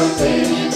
यादों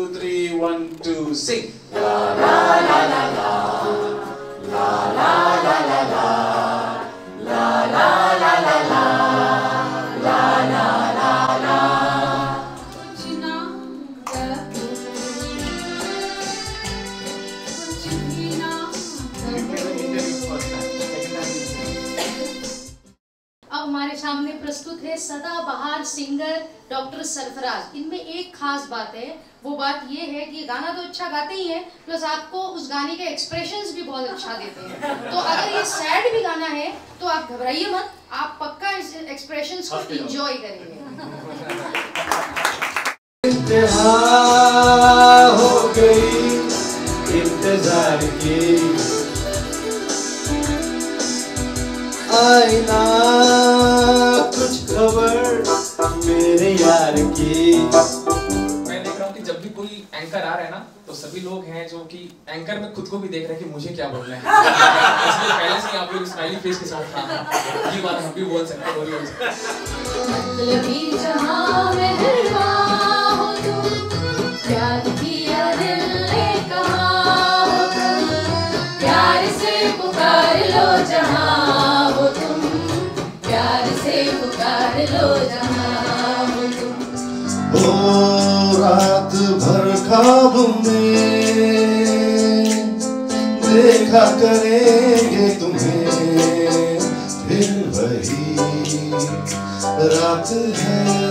two, three, one, two, sing. La la la la la. सामने प्रस्तुत है सदाबहार सिंगर डॉक्टर सरफराज। इनमें एक खास बात है वो बात ये है कि गाना तो अच्छा गाते ही है प्लस आपको उस गाने के एक्सप्रेशंस भी बहुत अच्छा देते हैं। तो अगर ये सैड भी गाना है तो आप घबराइए मत आप पक्का इस एक्सप्रेशंस को एंजॉय करेंगे। इंतहा हो गई इंतज़ार की। आईना की मैं देख रहा हूँ कि जब भी कोई एंकर आ रहा है ना तो सभी लोग हैं जो कि एंकर में खुद को भी देख रहे हैं कि मुझे क्या बोलना है। इसलिए पहले से आप लोग स्माइली फेस के साथ हाँ ये बात हम भी बोल सकते हैं बोलिए उनसे। जहाँ में हरवा तुम प्यार किया रात भर खाब में देखा करेंगे तुम्हें फिर वही रात है।